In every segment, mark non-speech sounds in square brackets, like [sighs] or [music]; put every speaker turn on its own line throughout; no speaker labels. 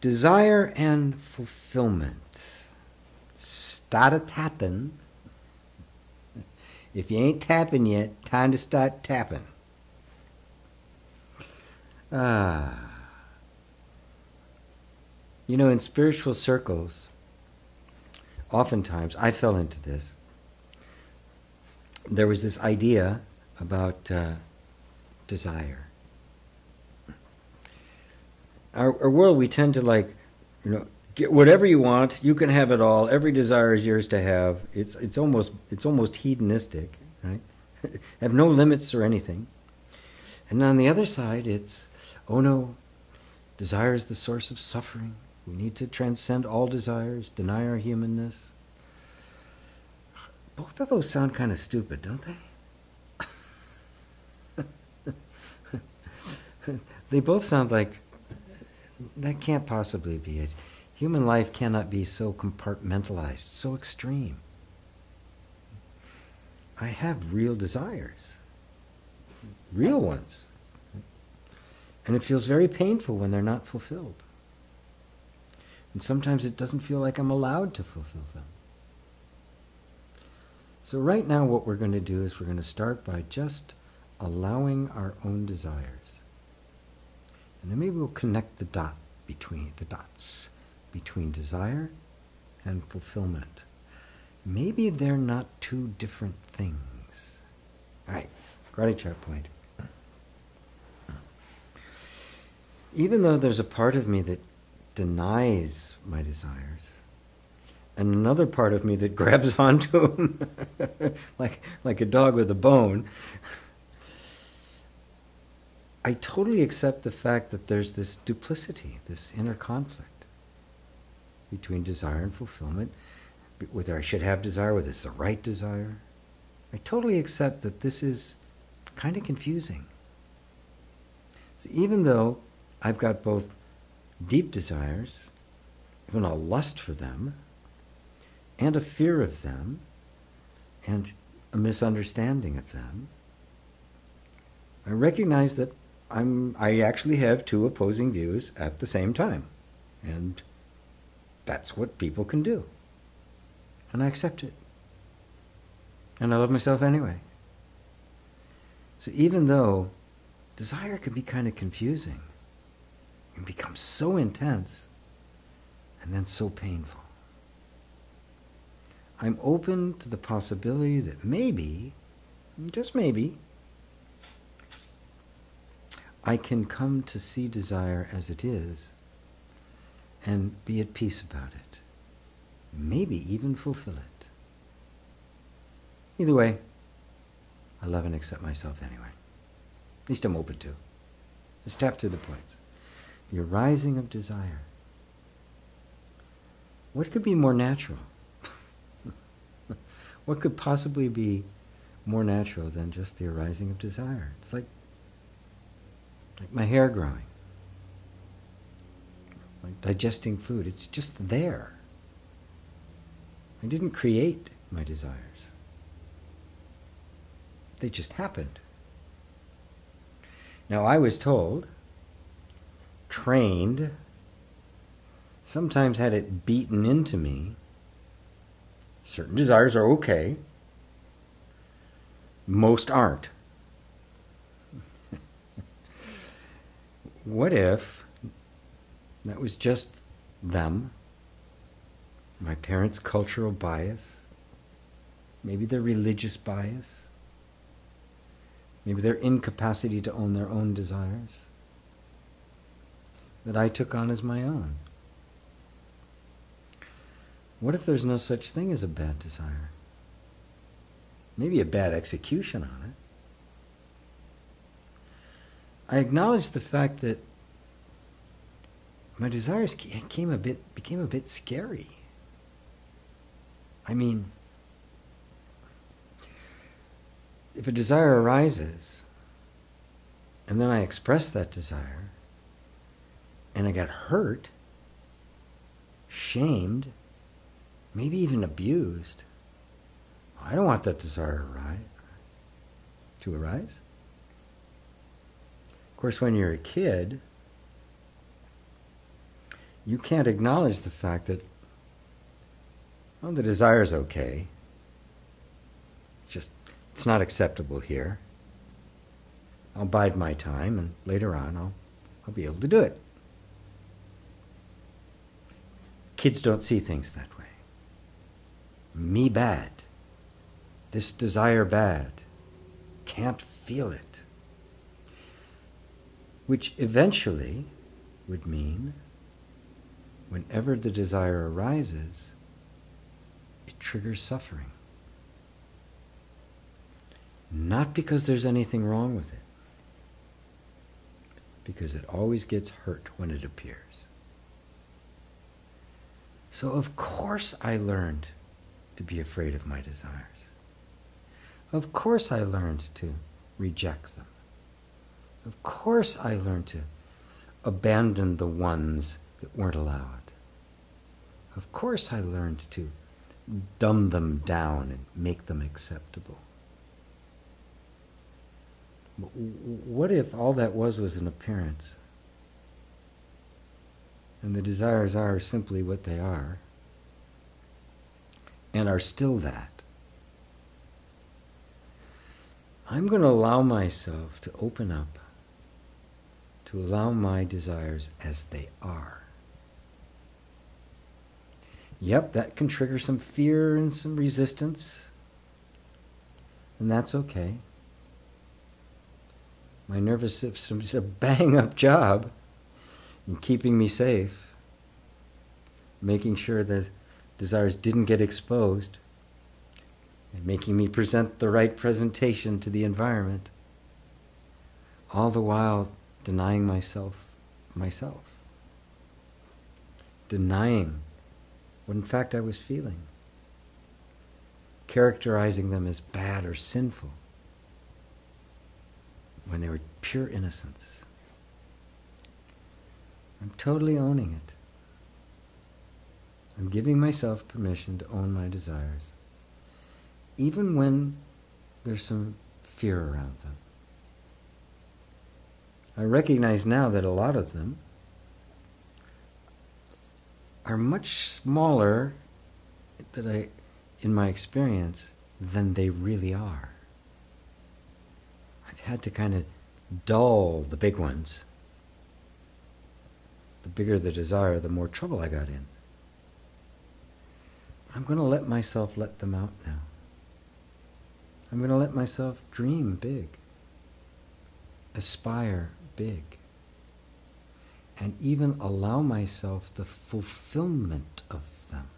Desire and fulfillment. Start a tapping. If you ain't tapping yet, time to start tapping. Ah. You know, in spiritual circles, oftentimes, I fell into this. There was this idea about uh, desire. Our, our world, we tend to like, you know, get whatever you want. You can have it all. Every desire is yours to have. It's it's almost it's almost hedonistic, right? [laughs] have no limits or anything. And on the other side, it's oh no, desire is the source of suffering. We need to transcend all desires, deny our humanness. Both of those sound kind of stupid, don't they? [laughs] they both sound like that can't possibly be it. Human life cannot be so compartmentalized, so extreme. I have real desires, real ones. And it feels very painful when they're not fulfilled. And sometimes it doesn't feel like I'm allowed to fulfill them. So, right now, what we're going to do is we're going to start by just allowing our own desires. And then maybe we'll connect the dot between the dots between desire and fulfillment. Maybe they're not two different things. All right, chop point. Even though there's a part of me that denies my desires, and another part of me that [laughs] grabs onto them [laughs] like, like a dog with a bone, I totally accept the fact that there's this duplicity, this inner conflict between desire and fulfillment, whether I should have desire, whether it's the right desire. I totally accept that this is kind of confusing. So even though I've got both deep desires, even a lust for them, and a fear of them, and a misunderstanding of them, I recognize that I'm, I actually have two opposing views at the same time. And that's what people can do. And I accept it. And I love myself anyway. So even though desire can be kind of confusing and become so intense and then so painful, I'm open to the possibility that maybe, just maybe, I can come to see desire as it is and be at peace about it. Maybe even fulfill it. Either way, I love and accept myself anyway. At least I'm open to. Let's tap through the points. The arising of desire. What could be more natural? [laughs] what could possibly be more natural than just the arising of desire? It's like like my hair growing, like digesting food. It's just there. I didn't create my desires, they just happened. Now, I was told, trained, sometimes had it beaten into me. Certain desires are okay, most aren't. What if that was just them, my parents' cultural bias, maybe their religious bias, maybe their incapacity to own their own desires, that I took on as my own? What if there's no such thing as a bad desire? Maybe a bad execution on it. I acknowledge the fact that my desires came a bit became a bit scary. I mean, if a desire arises and then I express that desire and I got hurt, shamed, maybe even abused, I don't want that desire to arise. Of course, when you're a kid, you can't acknowledge the fact that, well, the desire is okay. Just, it's not acceptable here. I'll bide my time, and later on I'll, I'll be able to do it. Kids don't see things that way. Me bad. This desire bad. Can't feel it. Which eventually would mean whenever the desire arises, it triggers suffering. Not because there's anything wrong with it, because it always gets hurt when it appears. So, of course, I learned to be afraid of my desires. Of course, I learned to reject them. Of course, I learned to abandon the ones that weren't allowed. Of course, I learned to dumb them down and make them acceptable. What if all that was was an appearance? And the desires are simply what they are, and are still that. I'm going to allow myself to open up, to allow my desires as they are. Yep, that can trigger some fear and some resistance, and that's okay. My nervous system a bang up job in keeping me safe, making sure that desires didn't get exposed, and making me present the right presentation to the environment, all the while denying myself myself, denying what in fact I was feeling, characterizing them as bad or sinful when they were pure innocence. I'm totally owning it. I'm giving myself permission to own my desires, even when there's some fear around them. I recognize now that a lot of them are much smaller that I, in my experience, than they really are I've had to kind of dull the big ones. The bigger the desire, the more trouble I got in. I'm going to let myself let them out now. I'm going to let myself dream big, aspire big, and even allow myself the fulfillment of them.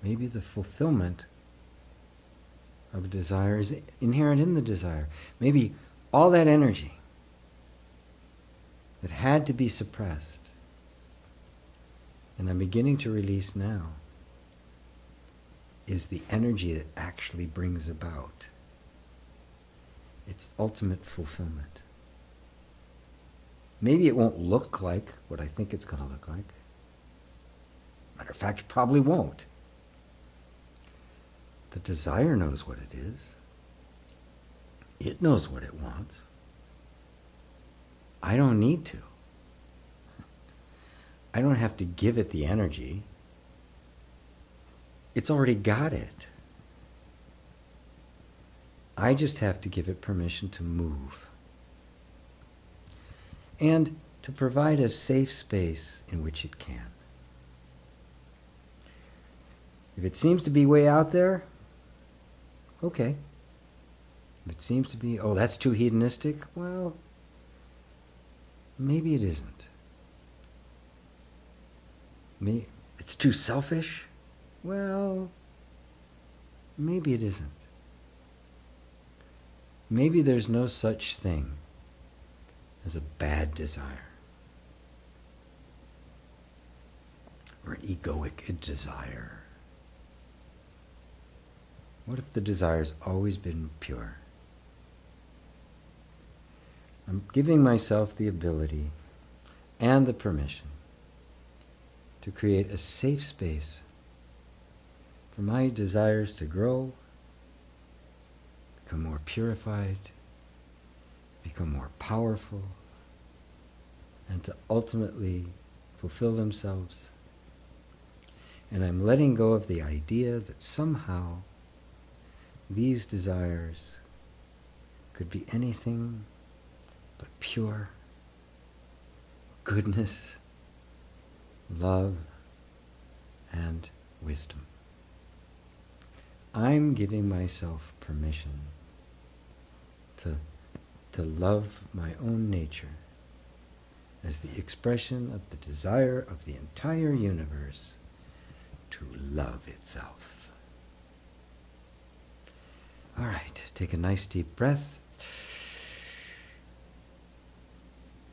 Maybe the fulfillment of desire is inherent in the desire. Maybe all that energy that had to be suppressed, and I'm beginning to release now, is the energy that actually brings about its ultimate fulfillment. Maybe it won't look like what I think it's going to look like. Matter of fact, probably won't. The desire knows what it is. It knows what it wants. I don't need to. I don't have to give it the energy. It's already got it. I just have to give it permission to move. And to provide a safe space in which it can. If it seems to be way out there, Okay. If it seems to be, oh, that's too hedonistic. Well, maybe it isn't. Me, it's too selfish. Well, maybe it isn't. Maybe there's no such thing as a bad desire or an egoic desire. What if the desire's always been pure? I'm giving myself the ability and the permission to create a safe space for my desires to grow, become more purified, become more powerful, and to ultimately fulfill themselves. And I'm letting go of the idea that somehow these desires could be anything but pure goodness, love, and wisdom. I'm giving myself permission to, to love my own nature as the expression of the desire of the entire universe to love itself. All right, take a nice deep breath.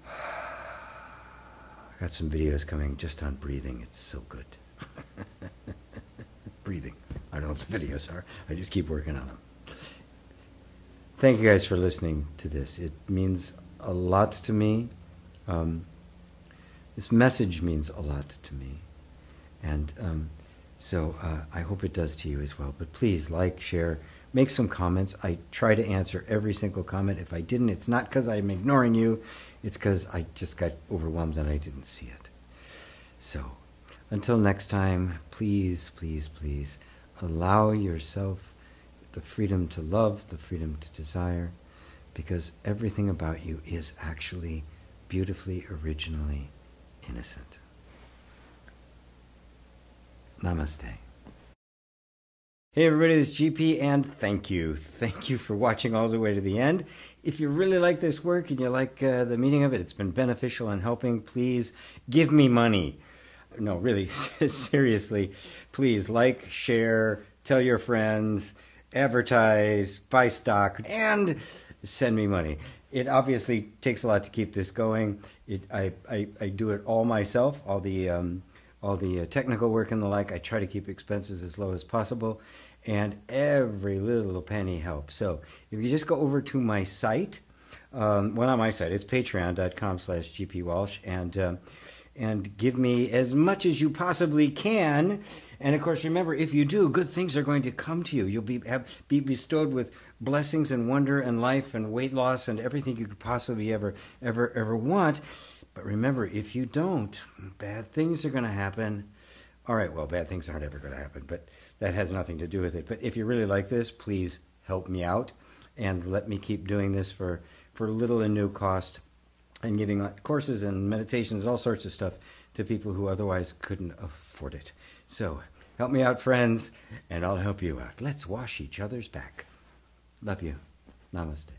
I [sighs] got some videos coming just on breathing. It's so good. [laughs] breathing. I don't know what the videos are. I just keep working on them. Thank you guys for listening to this. It means a lot to me. Um, this message means a lot to me. And um, so uh, I hope it does to you as well. But please like, share, make some comments. I try to answer every single comment. If I didn't, it's not because I'm ignoring you, it's because I just got overwhelmed and I didn't see it. So until next time, please, please, please allow yourself the freedom to love, the freedom to desire, because everything about you is actually beautifully, originally innocent. Namaste. Hey everybody, is GP and thank you. Thank you for watching all the way to the end. If you really like this work and you like uh, the meaning of it, it's been beneficial and helping, please give me money. No, really, [laughs] seriously, please like, share, tell your friends, advertise, buy stock, and send me money. It obviously takes a lot to keep this going. It, I, I, I do it all myself, all the um, all the uh, technical work and the like. I try to keep expenses as low as possible, and every little penny helps. So if you just go over to my site, um, well, not my site, it's patreon.com slash gpwalsh, and, uh, and give me as much as you possibly can. And of course, remember, if you do, good things are going to come to you. You'll be, have, be bestowed with blessings and wonder and life and weight loss and everything you could possibly ever, ever, ever want. But remember, if you don't, bad things are going to happen. All right, well, bad things aren't ever going to happen, but that has nothing to do with it. But if you really like this, please help me out and let me keep doing this for, for little and no cost and giving courses and meditations, all sorts of stuff to people who otherwise couldn't afford it. So help me out, friends, and I'll help you out. Let's wash each other's back. Love you. Namaste.